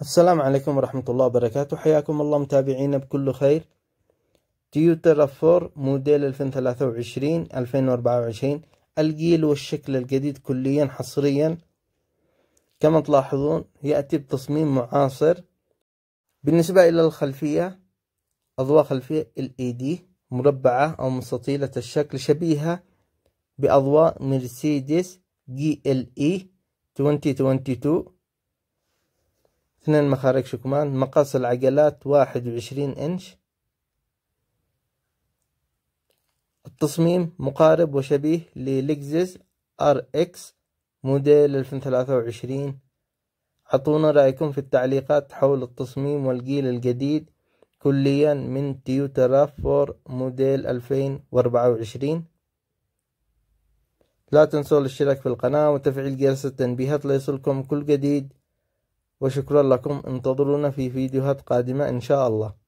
السلام عليكم ورحمة الله وبركاته. حياكم الله متابعينا بكل خير. تويوتا رافور موديل 2023 2024 الجيل والشكل الجديد كليا حصريا. كما تلاحظون يأتي بتصميم معاصر. بالنسبة إلى الخلفية أضواء خلفية LED مربعة أو مستطيلة الشكل شبيهة بأضواء مرسيدس إي 2022 اثنين مخارج شكمان مقاس العجلات واحد وعشرين إنش. التصميم مقارب وشبيه للكزس آر إكس موديل 2023 عطونا رأيكم في التعليقات حول التصميم والجيل الجديد كليا من تويوتا راف 4 موديل 2024 لا تنسوا الاشتراك في القناة وتفعيل جرس التنبيهات ليصلكم كل جديد. وشكرا لكم. انتظرونا في فيديوهات قادمة إن شاء الله.